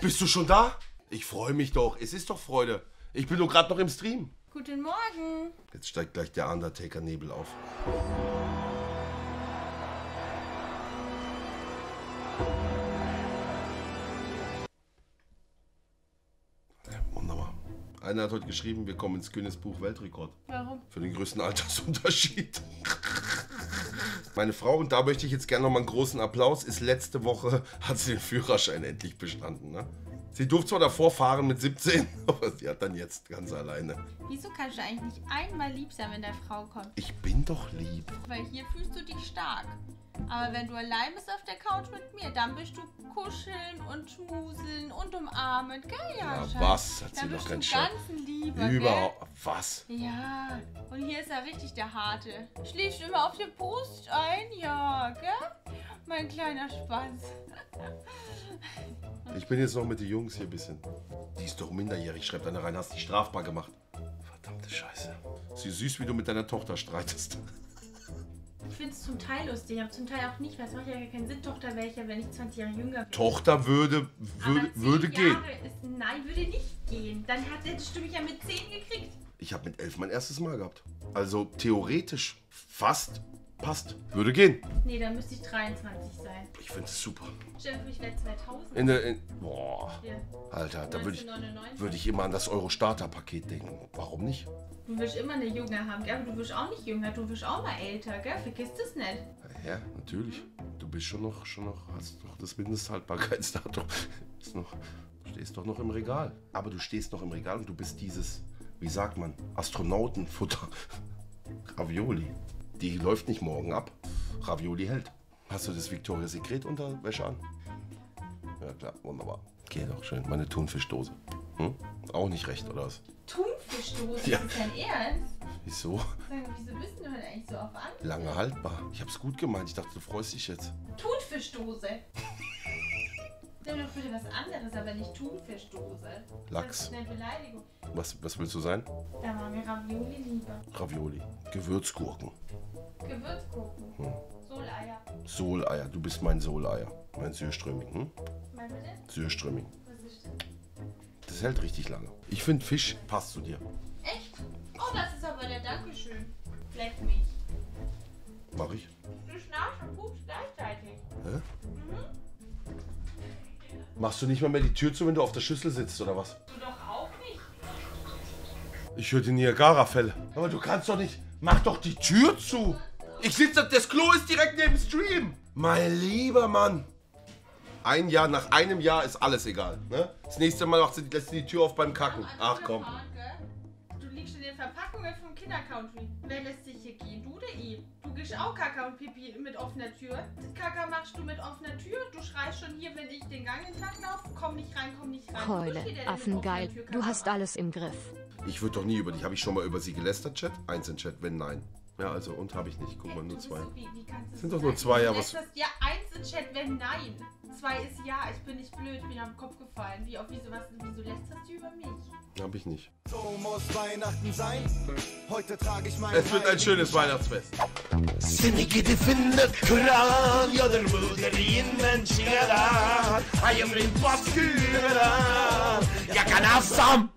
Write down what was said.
Bist du schon da? Ich freue mich doch. Es ist doch Freude. Ich bin nur gerade noch im Stream. Guten Morgen. Jetzt steigt gleich der Undertaker-Nebel auf. Einer hat heute geschrieben, wir kommen ins Guinness Buch Weltrekord. Warum? Für den größten Altersunterschied. Meine Frau, und da möchte ich jetzt gerne nochmal einen großen Applaus, ist letzte Woche, hat sie den Führerschein endlich bestanden. Ne? Sie durfte zwar davor fahren mit 17, aber sie hat dann jetzt ganz alleine. Wieso kannst du eigentlich nicht einmal lieb sein, wenn deine Frau kommt? Ich bin doch lieb. Weil hier fühlst du dich stark. Aber wenn du allein bist auf der Couch mit mir, dann bist du kuscheln und schmuseln und umarmen, gell, Ja, was? Hat sie Dann doch ganz ein Lieber, Überhaupt. Was? Ja, und hier ist er richtig der Harte. Schläfst du immer auf der Brust ein? Ja, gell? Mein kleiner Spaß. Ich bin jetzt noch mit den Jungs hier ein bisschen. Die ist doch minderjährig, schreibt einer rein, hast dich strafbar gemacht. Verdammte Scheiße. Sie süß, wie du mit deiner Tochter streitest. Ich finde es zum Teil lustig, aber zum Teil auch nicht, weil es macht ja gar keinen Sinn, Tochter welcher, wenn ich 20 Jahre jünger bin. Tochter würde, würde, 10 würde gehen. Jahre Ist, nein, würde nicht gehen. Dann hat der Stimme ich ja mit 10 gekriegt. Ich habe mit elf mein erstes Mal gehabt. Also theoretisch fast passt. Würde gehen. Nee, dann müsste ich 23 sein. Ich finde es super. Stell dir vor, ich wäre 2000. In der, in, boah, Ja. Alter, da würde ich, 1999. würde ich immer an das Euro-Starter-Paket denken. Warum nicht? Du wirst immer eine Junge haben, gell? Aber du wirst auch nicht jünger, du wirst auch mal älter, gell? Vergiss das nicht. Ja, natürlich. Du bist schon noch, schon noch, hast doch das Mindesthaltbarkeitsdatum. Ist noch, stehst doch noch im Regal. Aber du stehst noch im Regal und du bist dieses, wie sagt man, Astronautenfutter. Ravioli. Die läuft nicht morgen ab. Ravioli hält. Hast du das Victoria's Secret Unterwäsche an? Ja klar, wunderbar. Geh doch schön. Meine Thunfischdose. Hm? Auch nicht recht, oder was? Thunfischdose, Ja. ist dein Ernst? Wieso? Sag mal, wieso bist du heute eigentlich so auf an? Lange haltbar. Ich hab's gut gemeint. Ich dachte, du freust dich jetzt. Thunfischdose. Nimm doch bitte was anderes, aber nicht Thunfischdose. Lachs. Das ist eine Beleidigung. Was, was willst du sein? Da war mir Ravioli lieber. Ravioli. Gewürzgurken. Gewürzgurken. Hm. Soleier. Soleier. Du bist mein Soleier. Mein Süßströming. Hm? Mal bitte? Süßströming. Was ist das? Das hält richtig lange. Ich finde, Fisch passt zu dir. Echt? Oh, das ist aber der Dankeschön. Leck mich. Mach ich. Machst du nicht mal mehr die Tür zu, wenn du auf der Schüssel sitzt, oder was? Du doch auch nicht. Ich höre die Niagara-Fälle. Aber du kannst doch nicht. Mach doch die Tür zu. Ich sitze. Das Klo ist direkt neben dem Stream. Mein lieber Mann. Ein Jahr, nach einem Jahr ist alles egal. Ne? Das nächste Mal macht sie, lässt sie die Tür auf beim Kacken. Ach komm. Verpackungen vom Kindercountry. Wer lässt sich hier gehen? Du oder ich? Du gehst auch Kaka und Pipi mit offener Tür. Kaka machst du mit offener Tür. Du schreist schon hier, wenn ich den Gang entlang laufe. Komm nicht rein, komm nicht rein. Keule, Affengeil, du hast alles im Griff. Ich würde doch nie über dich. Habe ich schon mal über sie gelästert, Chat? Eins in Chat, wenn nein. Ja, also und habe ich nicht. Guck mal, nur zwei. so wie- wie kannst du Sind doch nur zwei, aber Ja, eins im Chat, wenn nein. Zwei ist ja. Ich bin nicht blöd, bin am Kopf gefallen. Wie, auf wieso, was, wieso lästerst du über mich? Habe ich nicht. So muss Weihnachten sein. Heute trage ich mein Es wird ein schönes Weihnachtsfest. Seni gidip kıran Yadır bu derinden çıkaran Hayımın baskıran Yakan assam